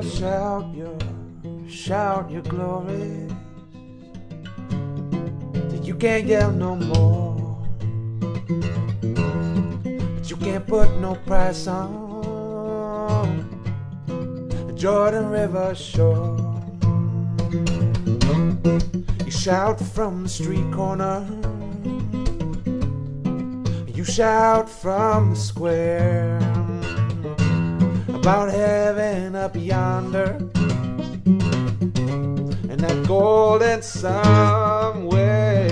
Well, shout your, shout your glory. That you can't yell no more. But you can't put no price on the Jordan River shore. You shout from the street corner. You shout from the square about heaven up yonder and that golden somewhere.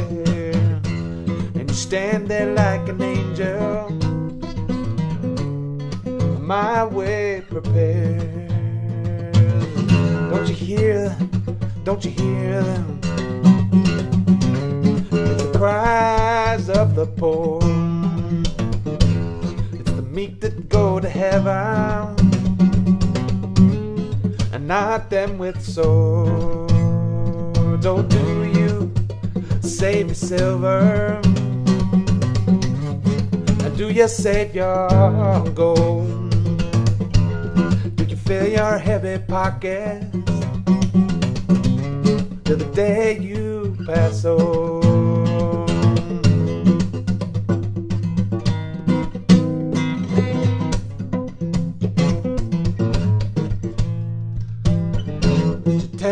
And you stand there like an angel, my way prepared. Don't you hear? Don't you hear them? It's the cries of the poor. It's the meek that go to heaven not them with swords. Oh, do you save your silver? And do you save your gold? Do you fill your heavy pockets till the day you pass on?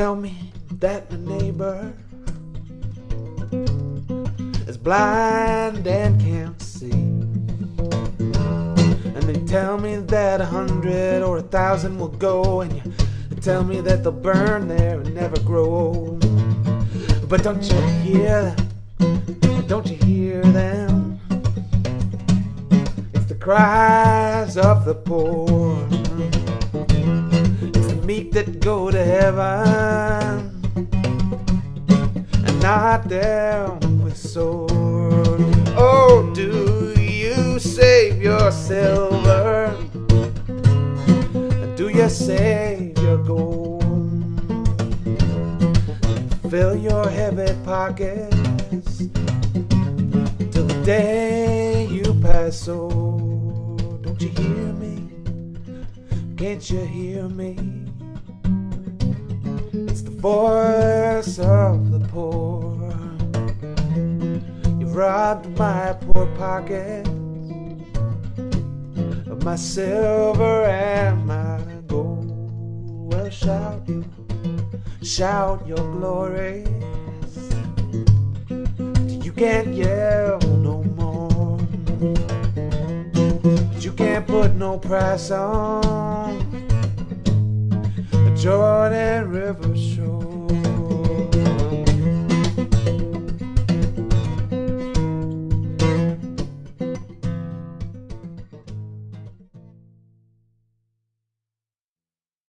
Tell me that my neighbor is blind and can't see. And they tell me that a hundred or a thousand will go, and you tell me that they'll burn there and never grow old. But don't you hear them? Don't you hear them? It's the cries of the poor that go to heaven and not down with sword. Oh, do you save your silver? Do you save your gold? Fill your heavy pockets till the day you pass. So, don't you hear me? Can't you hear me? It's the voice of the poor. You've robbed my poor pocket of my silver and my gold. Well, shout you, shout your glories. You can't yell no more. But you can't put no price on Jordan River shore.